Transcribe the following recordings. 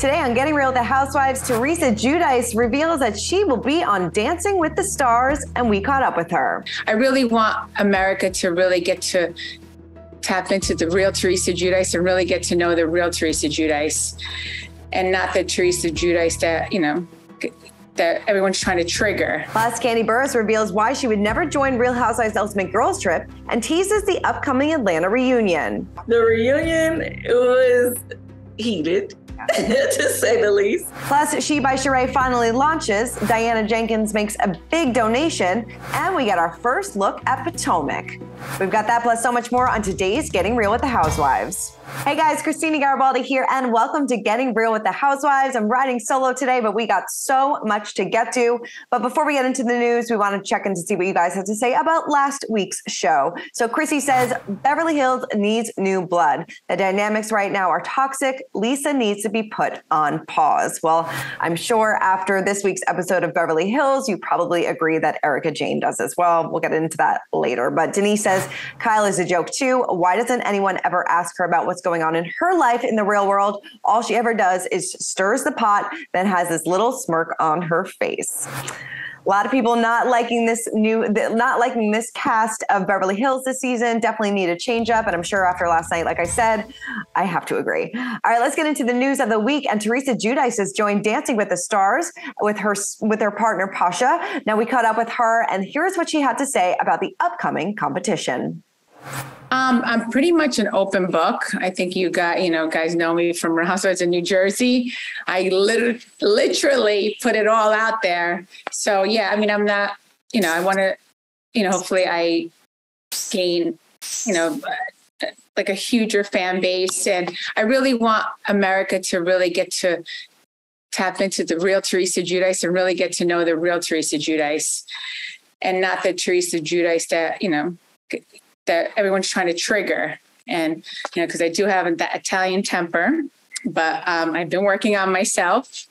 Today on Getting Real with the Housewives, Teresa Giudice reveals that she will be on Dancing with the Stars, and we caught up with her. I really want America to really get to tap into the real Teresa Giudice and really get to know the real Teresa Giudice, and not the Teresa Judice that you know that everyone's trying to trigger. Plus, Kandi Burruss reveals why she would never join Real Housewives Ultimate Girls Trip and teases the upcoming Atlanta reunion. The reunion was heated. to say the least. Plus, She by Sheree finally launches. Diana Jenkins makes a big donation, and we get our first look at Potomac. We've got that plus so much more on today's Getting Real with the Housewives. Hey guys, Christina Garibaldi here, and welcome to Getting Real with the Housewives. I'm riding solo today, but we got so much to get to. But before we get into the news, we want to check in to see what you guys have to say about last week's show. So Chrissy says Beverly Hills needs new blood. The dynamics right now are toxic. Lisa needs to be put on pause. Well, I'm sure after this week's episode of Beverly Hills, you probably agree that Erika Jayne does as well. We'll get into that later. But Denise says Kyle is a joke too. Why doesn't anyone ever ask her about what's going on in her life in the real world. All she ever does is stirs the pot, then has this little smirk on her face. A lot of people not liking this new, not liking this cast of Beverly Hills this season. Definitely need a change up. And I'm sure after last night, like I said, I have to agree. All right, let's get into the news of the week. And Teresa Giudice has joined Dancing with the Stars with her with her partner Pasha. Now we caught up with her, and here's what she had to say about the upcoming competition. Um, I'm pretty much an open book. I think you got, you know, guys know me from Housewives in New Jersey. I lit- literally put it all out there. So yeah, I mean, I'm not, you know, I want to, you know, hopefully I gain, you know, like a huger fan base, and I really want America to really get to tap into the real Teresa Giudice and really get to know the real Teresa Giudice, and not the Teresa Giudice that you know that everyone's trying to trigger. And, you know, because I do have that Italian temper, but um, I've been working on myself.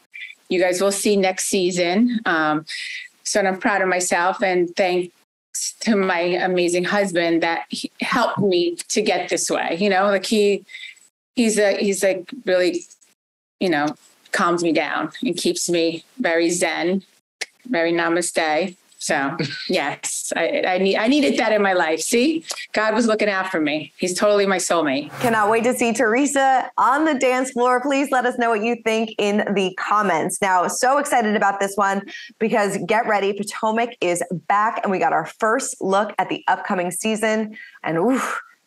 You guys will see next season. Um, so I'm proud of myself and thanks to my amazing husband that helped me to get this way. You know, like he, he's a, he's like really, you know, calms me down and keeps me very zen, very namaste. So yes, I, I, need I needed that in my life. See, God was looking after me. He's totally my soulmate. Cannot wait to see Teresa on the dance floor. Please let us know what you think in the comments. Now, so excited about this one because get ready, Potomac is back, and we got our first look at the upcoming season, and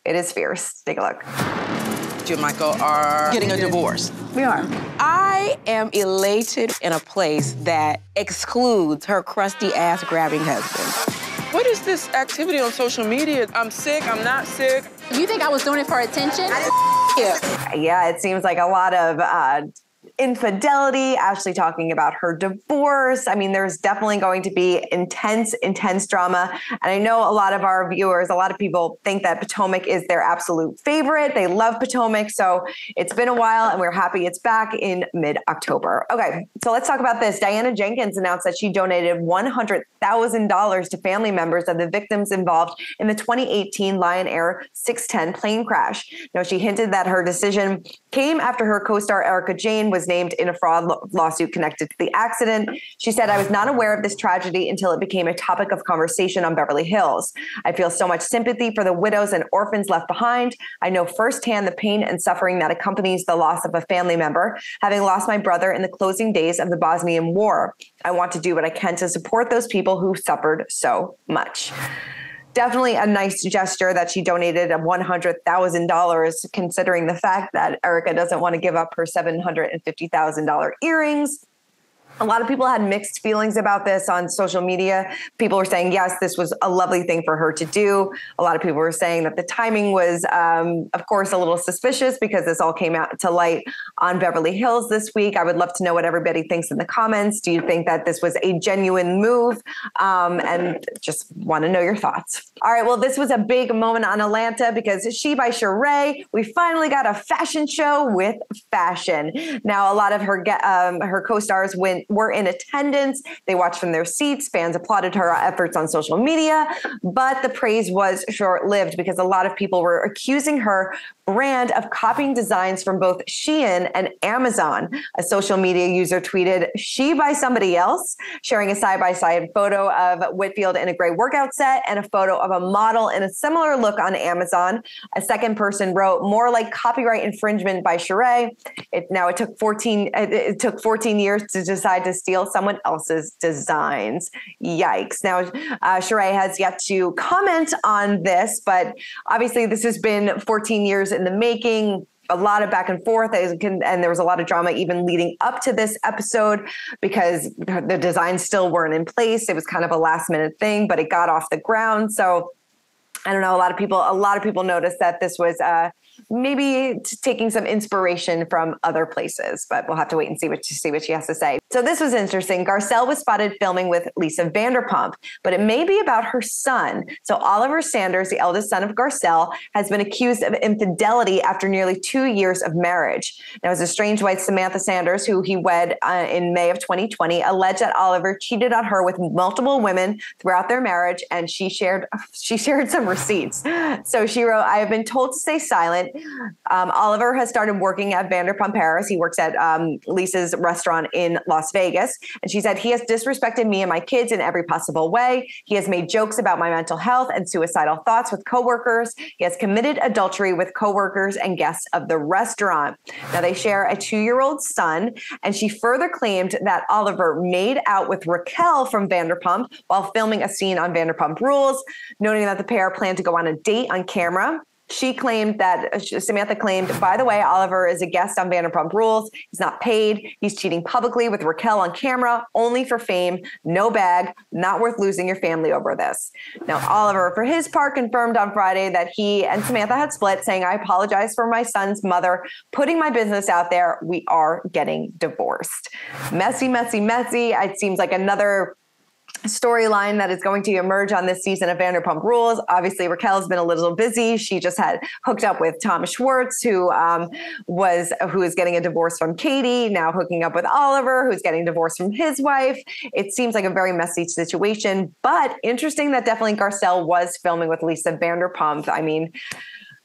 it is fierce. Take a look. You and Michael are getting a divorce. We are. I am elated in a place that excludes her crusty ass grabbing husband. What is this activity on social media? I'm sick, I'm not sick. You think I was doing it for attention? Yeah. Yeah, it seems like a lot of uh, infidelity, Ashley talking about her divorce. I mean, there's definitely going to be intense, intense drama. And I know a lot of our viewers, a lot of people think that Potomac is their absolute favorite. They love Potomac. So it's been a while and we're happy it's back in mid October. Okay, so let's talk about this. Diana Jenkins announced that she donated $100,000 to family members of the victims involved in the 2018 Lion Air 610 plane crash. Now, she hinted that her decision came after her co star Erika Jayne was named in a fraud lawsuit connected to the accident. She said, I was not aware of this tragedy until it became a topic of conversation on Beverly Hills. I feel so much sympathy for the widows and orphans left behind. I know firsthand the pain and suffering that accompanies the loss of a family member, having lost my brother in the closing days of the Bosnian War. I want to do what I can to support those people who suffered so much definitely a nice gesture that she donated $100,000, considering the fact that Erika doesn't want to give up her $750,000 earrings a lot of people had mixed feelings about this on social media. People were saying, yes, this was a lovely thing for her to do. A lot of people were saying that the timing was, um, of course, a little suspicious because this all came out to light on Beverly Hills this week. I would love to know what everybody thinks in the comments. Do you think that this was a genuine move? Um, and just want to know your thoughts. All right. Well, this was a big moment on Atlanta because she by Sheree, we finally got a fashion show with fashion. Now, a lot of her um, her co-stars went were in attendance. They watched from their seats. Fans applauded her efforts on social media, but the praise was short lived because a lot of people were accusing her brand of copying designs from both Shein and Amazon. A social media user tweeted, She by somebody else, sharing a side by side photo of Whitfield in a gray workout set and a photo of a model in a similar look on Amazon. A second person wrote, More like copyright infringement by Sheree. It, now it took 14 it took 14 years to decide to steal someone else's designs. Yikes. Now uh, Sheree has yet to comment on this, but obviously this has been 14 years in the making a lot of back and forth and there was a lot of drama even leading up to this episode because the designs still weren't in place it was kind of a last minute thing but it got off the ground so i don't know a lot of people a lot of people noticed that this was uh, maybe taking some inspiration from other places, but we'll have to wait and see what she see what she has to say. So this was interesting. Garcelle was spotted filming with Lisa Vanderpump, but it may be about her son. So Oliver Sanders, the eldest son of Garcelle, has been accused of infidelity after nearly two years of marriage. Now, his estranged wife Samantha Sanders, who he wed uh, in May of 2020, alleged that Oliver cheated on her with multiple women throughout their marriage, and she shared she shared some receipts. So she wrote, "I have been told to stay silent." Um, Oliver has started working at Vanderpump Paris. He works at um, Lisa's restaurant in Las Vegas. And she said, He has disrespected me and my kids in every possible way. He has made jokes about my mental health and suicidal thoughts with coworkers. He has committed adultery with coworkers and guests of the restaurant. Now, they share a two year old son. And she further claimed that Oliver made out with Raquel from Vanderpump while filming a scene on Vanderpump Rules, noting that the pair planned to go on a date on camera she claimed that uh, Samantha claimed, by the way, Oliver is a guest on Vanderpump Rules. He's not paid. He's cheating publicly with Raquel on camera, only for fame, no bag, not worth losing your family over this. Now, Oliver, for his part, confirmed on Friday that he and Samantha had split, saying, I apologize for my son's mother putting my business out there. We are getting divorced. Messy, messy, messy. It seems like another storyline that is going to emerge on this season of Vanderpump Rules. Obviously, Raquel's been a little busy. She just had hooked up with Tom Schwartz, who um, was who is getting a divorce from Katie. Now hooking up with Oliver, who's getting divorced from his wife. It seems like a very messy situation, but interesting that definitely Garcelle was filming with Lisa Vanderpump. I mean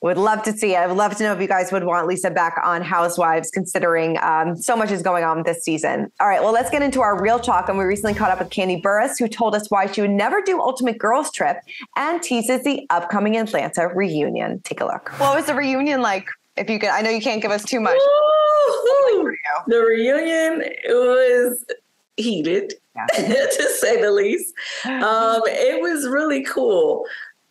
would love to see. I would love to know if you guys would want Lisa back on Housewives, considering um, so much is going on this season. All right, well, let's get into our real talk. And we recently caught up with Kandi Burruss, who told us why she would never do Ultimate Girls Trip and teases the upcoming Atlanta reunion. Take a look. What was the reunion like? If you could, I know you can't give us too much. The reunion was heated, yeah. to say the least. Um, it was really cool.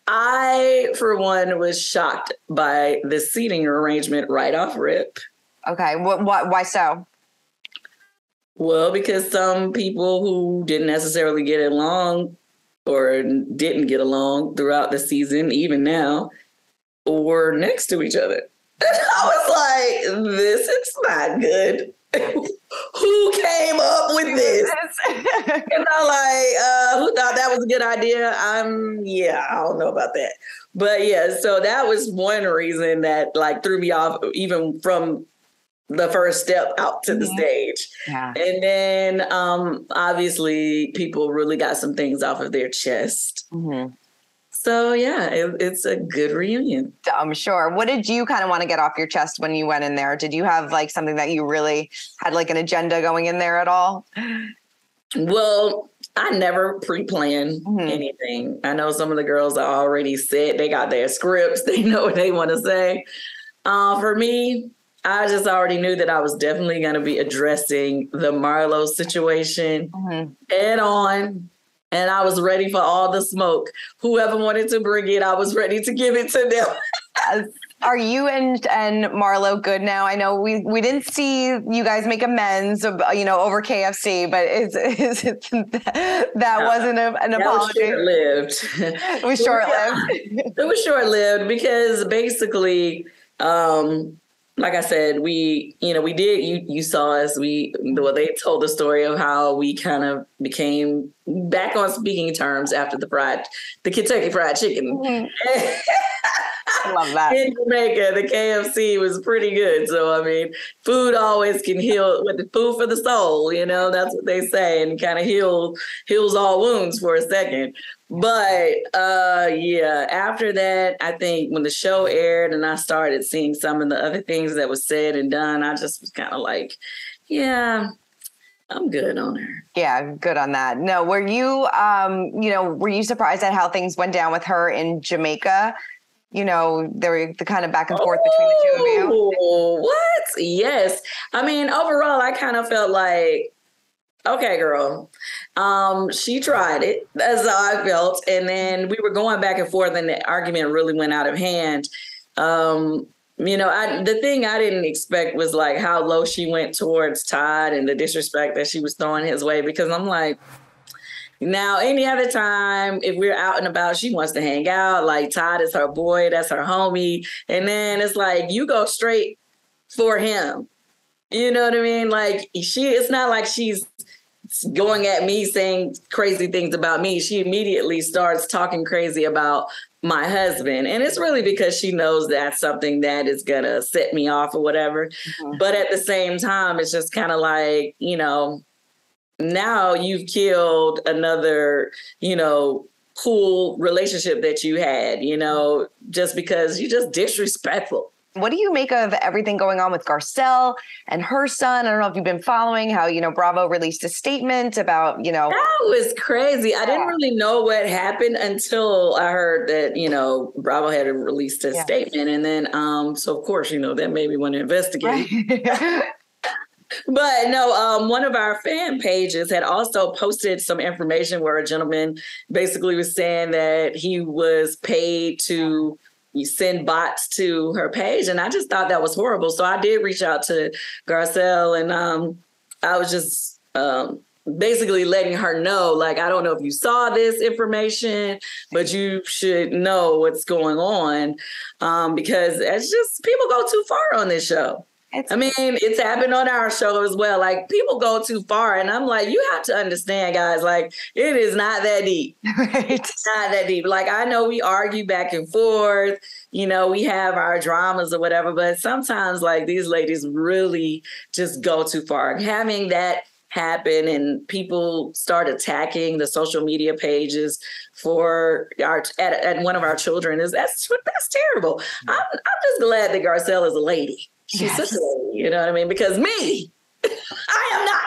I, for one, was shocked by the seating arrangement right off rip. Okay. What, what, why so? Well, because some people who didn't necessarily get along or didn't get along throughout the season, even now, were next to each other. And I was like, this is not good. who came up with this? and I'm like, uh, who thought that was a good idea? I'm, yeah, I don't know about that. But yeah, so that was one reason that like threw me off, even from the first step out to the mm-hmm. stage. Yeah. And then um, obviously people really got some things off of their chest. Mm-hmm. So yeah, it, it's a good reunion. I'm sure. What did you kind of want to get off your chest when you went in there? Did you have like something that you really had like an agenda going in there at all? Well, I never pre-plan mm-hmm. anything. I know some of the girls are already set. They got their scripts. They know what they want to say. Uh, for me, I just already knew that I was definitely going to be addressing the Marlo situation mm-hmm. head on and I was ready for all the smoke. Whoever wanted to bring it, I was ready to give it to them. Are you and and Marlo good now? I know we we didn't see you guys make amends, you know, over KFC, but is is it, that wasn't a, an apology? short lived. it was short lived. it was short lived because basically. Um, like I said, we, you know, we did, you, you saw us, we, well, they told the story of how we kind of became back on speaking terms after the fried, the Kentucky Fried Chicken. Mm-hmm. Love that. In Jamaica, the KFC was pretty good. So I mean, food always can heal with the food for the soul, you know, that's what they say, and kind of heal heals all wounds for a second. But uh yeah, after that, I think when the show aired and I started seeing some of the other things that was said and done, I just was kind of like, yeah, I'm good on her. Yeah, good on that. No, were you um, you know, were you surprised at how things went down with her in Jamaica? You know, there were the kind of back and forth between the two of you. Oh, What? Yes. I mean, overall, I kind of felt like, okay, girl. Um, she tried it. That's how I felt. And then we were going back and forth, and the argument really went out of hand. Um, you know, I the thing I didn't expect was like how low she went towards Todd and the disrespect that she was throwing his way because I'm like, now, any other time, if we're out and about, she wants to hang out. Like Todd is her boy, that's her homie. And then it's like you go straight for him. You know what I mean? Like she, it's not like she's going at me saying crazy things about me. She immediately starts talking crazy about my husband. And it's really because she knows that's something that is gonna set me off or whatever. Mhm. But at the same time, it's just kind of like, you know, now you've killed another, you know, cool relationship that you had, you know, just because you're just disrespectful. What do you make of everything going on with Garcelle and her son? I don't know if you've been following how, you know, Bravo released a statement about, you know, That was crazy. I didn't really know what happened until I heard that, you know, Bravo had released a Yeah. statement. And then, um, so of course, you know, that made me want to investigate. right? But no, um, one of our fan pages had also posted some information where a gentleman basically was saying that he was paid to send bots to her page, and I just thought that was horrible. So I did reach out to Garcelle, and um, I was just um, basically letting her know, like, I don't know if you saw this information, but you should know what's going on um, because it's just people go too far on this show. It's- I mean, it's happened on our show as well. Like people go too far, and I'm like, you have to understand, guys. Like it is not that deep. right. It's not that deep. Like I know we argue back and forth. You know, we have our dramas or whatever, but sometimes like these ladies really just go too far. Having that happen and people start attacking the social media pages for our at, at one of our children is that's that's terrible. I'm I'm just glad that Garcelle is a lady. She's Yes. such a lady, you know what I mean? Because me, I am not.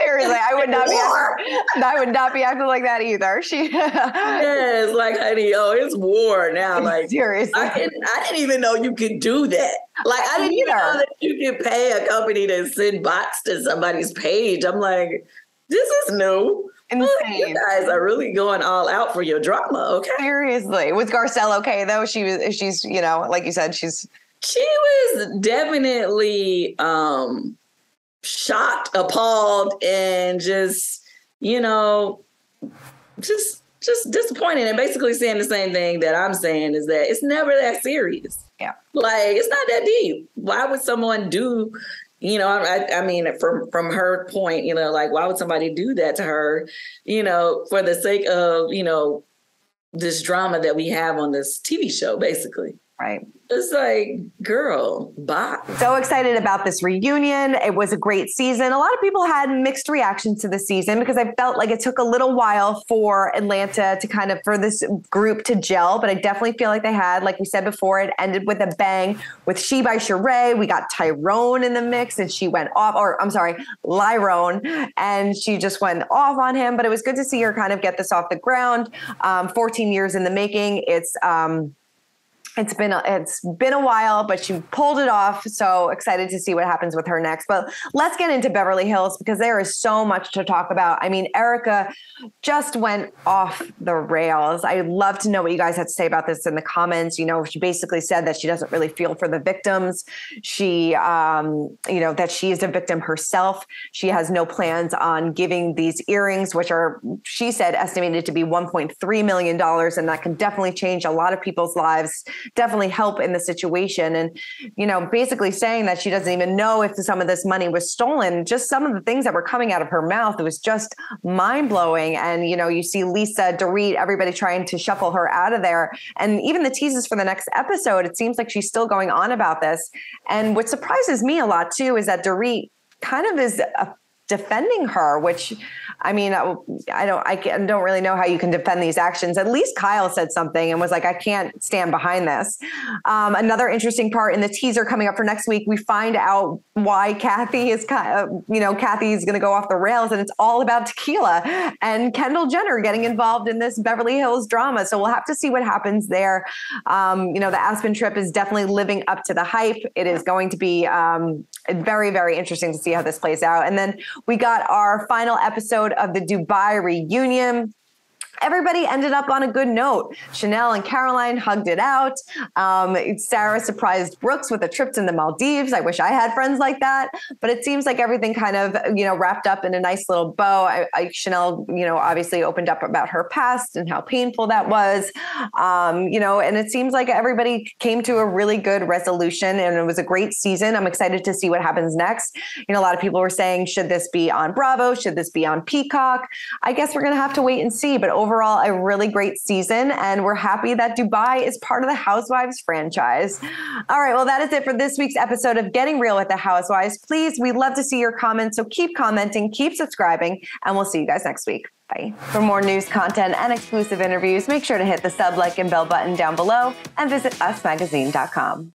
Seriously, I would not be acting, I would not be acting like that either. She Yes, like honey, oh, it's war now. Like seriously. I didn't I didn't even know you could do that. Like I didn't even know that you could pay a company to send bots to somebody's page. I'm like, this is new. And you guys are really going all out for your drama, okay? Seriously. Was Garcelle okay though? She was she's, you know, like you said, she's She was definitely um shocked, appalled, and just, you know, just just disappointed and basically saying the same thing that I'm saying is that it's never that serious. Yeah. Like it's not that deep. Why would someone do, you know, I, I mean, from from her point, you know, like why would somebody do that to her, you know, for the sake of, you know, this drama that we have on this TV show, basically. Right. It's like, girl, bye. So excited about this reunion. It was a great season. A lot of people had mixed reactions to the season because I felt like it took a little while for Atlanta to kind of for this group to gel, but I definitely feel like they had, like we said before, it ended with a bang with She by Sheree. We got Tyrone in the mix and she went off, or I'm sorry, Lyrone, and she just went off on him. But it was good to see her kind of get this off the ground. Um, 14 years in the making. It's um it's been a, it's been a while, but she pulled it off. So excited to see what happens with her next. But let's get into Beverly Hills because there is so much to talk about. I mean, Erika just went off the rails. I'd love to know what you guys had to say about this in the comments. You know, she basically said that she doesn't really feel for the victims. She, um, you know, that she is a victim herself. She has no plans on giving these earrings, which are, she said, estimated to be $1.3 million. And that can definitely change a lot of people's lives definitely help in the situation. And, you know, basically saying that she doesn't even know if some of this money was stolen, just some of the things that were coming out of her mouth, it was just mind blowing. And, you know, you see Lisa, Dorit, everybody trying to shuffle her out of there. And even the teases for the next episode, it seems like she's still going on about this. And what surprises me a lot too is that Dorit kind of is a defending her, which I mean, I, don't, I don't really know how you can defend these actions. At least Kyle said something and was like, I can't stand behind this. Um, another interesting part in the teaser coming up for next week, we find out why Kathy is, you know, Kathy is going to go off the rails and it's all about tequila and Kendall Jenner getting involved in this Beverly Hills drama. So we'll have to see what happens there. Um, you know, the Aspen trip is definitely living up to the hype. It is going to be um, very, very interesting to see how this plays out. And then we got our final episode of the Dubai reunion everybody ended up on a good note. Chanel and Caroline hugged it out. Um, Sarah surprised Brooks with a trip to the Maldives. I wish I had friends like that, but it seems like everything kind of, you know, wrapped up in a nice little bow. I, I, Chanel, you know, obviously opened up about her past and how painful that was, um, you know, and it seems like everybody came to a really good resolution and it was a great season. I'm excited to see what happens next. You know, a lot of people were saying, should this be on Bravo? Should this be on Peacock? I guess we're going to have to wait and see, but over overall a really great season. And we're happy that Dubai is part of the Housewives franchise. All right. Well, that is it for this week's episode of Getting Real with the Housewives. Please, we'd love to see your comments. So keep commenting, keep subscribing, and we'll see you guys next week. Bye. For more news, content, and exclusive interviews, make sure to hit the sub, like, and bell button down below and visit usmagazine.com.